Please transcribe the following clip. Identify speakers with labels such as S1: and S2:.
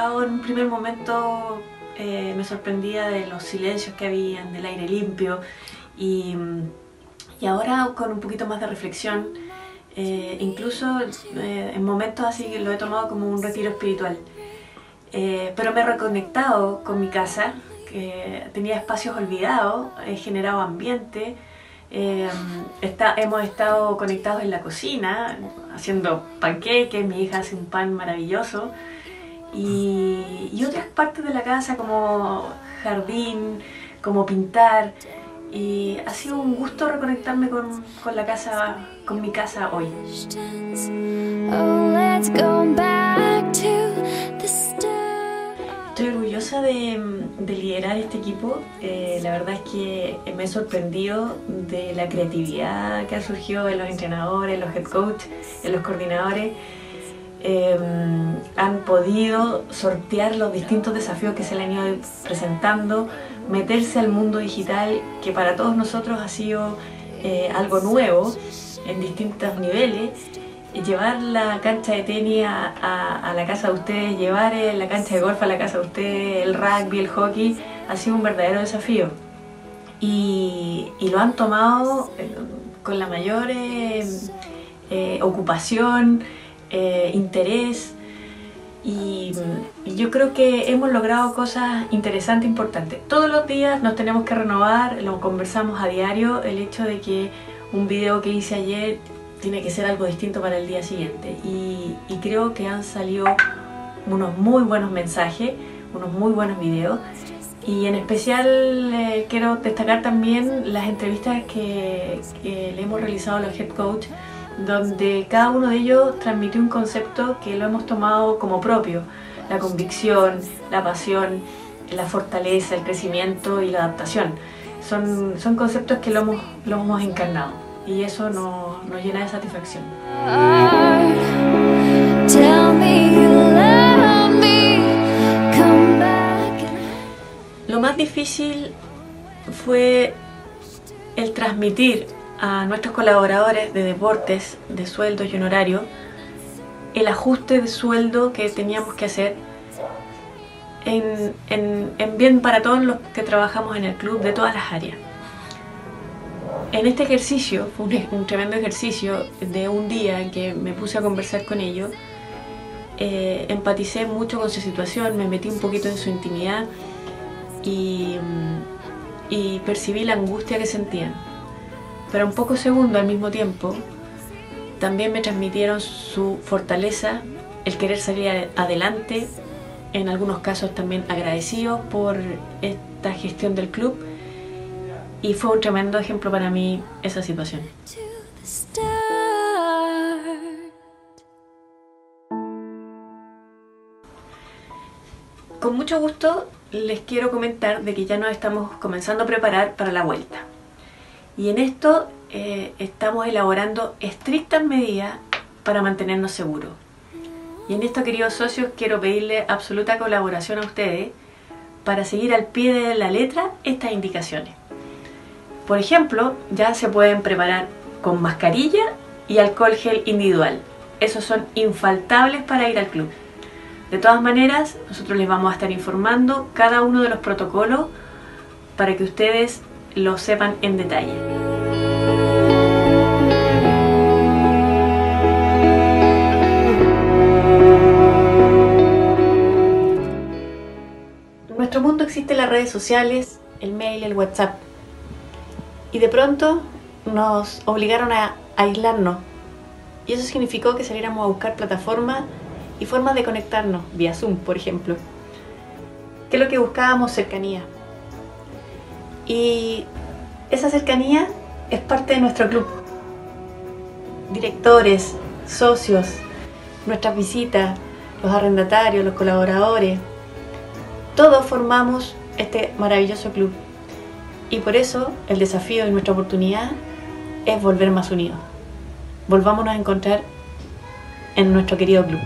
S1: en un primer momento eh, me sorprendía de los silencios que habían, del aire limpio y, y ahora con un poquito más de reflexión, eh, incluso eh, en momentos así lo he tomado como un retiro espiritual. pero me he reconectado con mi casa, que tenía espacios olvidados, he generado ambiente, está, hemos estado conectados en la cocina, haciendo panqueques, mi hija hace un pan maravilloso y, otras partes de la casa como jardín, como pintar. Y ha sido un gusto reconectarme con, con la casa, con mi casa hoy. Estoy orgullosa de, de liderar este equipo. Eh, la verdad es que me he sorprendido de la creatividad que ha surgido en los entrenadores, en los head coach, en los coordinadores. Em, han podido sortear los distintos desafíos que se le han ido presentando, meterse al mundo digital que para todos nosotros ha sido eh, algo nuevo en distintos niveles, llevar la cancha de tenis a, la casa de ustedes, llevar eh, la cancha de golf a la casa de ustedes, el rugby, el hockey, ha sido un verdadero desafío. Y, lo han tomado eh, con la mayor ocupación, eh, interés y, yo creo que hemos logrado cosas interesantes, importantes. Todos los días nos tenemos que renovar, lo conversamos a diario, el hecho de que un video que hice ayer tiene que ser algo distinto para el día siguiente y, creo que han salido unos muy buenos mensajes, unos muy buenos videos y en especial eh, quiero destacar también las entrevistas que, que le hemos realizado a los head coach donde cada uno de ellos transmitió un concepto que lo hemos tomado como propio, la convicción, la pasión, la fortaleza, el crecimiento y la adaptación. Son, son conceptos que lo hemos, lo hemos encarnado y eso nos, nos llena de satisfacción. Lo más difícil fue el transmitir a nuestros colaboradores de deportes, de sueldos y honorario, el ajuste de sueldo que teníamos que hacer en, bien para todos los que trabajamos en el club de todas las áreas. En este ejercicio, fue un, tremendo ejercicio de un día en que me puse a conversar con ellos, eh, empaticé mucho con su situación, me metí un poquito en su intimidad y percibí la angustia que sentían pero un poco segundo al mismo tiempo, también me transmitieron su fortaleza, el querer salir adelante, en algunos casos también agradecidos por esta gestión del club y fue un tremendo ejemplo para mí esa situación. Con mucho gusto les quiero comentar de que ya nos estamos comenzando a preparar para la vuelta. Y en esto eh, estamos elaborando estrictas medidas para mantenernos seguros. Y en esto, queridos socios, quiero pedirle absoluta colaboración a ustedes para seguir al pie de la letra estas indicaciones. Por ejemplo, ya se pueden preparar con mascarilla y alcohol gel individual. Esos son infaltables para ir al club. De todas maneras, nosotros les vamos a estar informando cada uno de los protocolos para que ustedes lo sepan en detalle. En nuestro mundo existen las redes sociales, el mail, el WhatsApp. Y de pronto nos obligaron a aislarnos. Y eso significó que saliéramos a buscar plataformas y formas de conectarnos, vía Zoom, por ejemplo. ¿Qué es lo que buscábamos? Cercanía. Y esa cercanía es parte de nuestro club. Directores, socios, nuestras visitas, los arrendatarios, los colaboradores, todos formamos este maravilloso club. Y por eso el desafío y nuestra oportunidad es volver más unidos. Volvámonos a encontrar en nuestro querido club.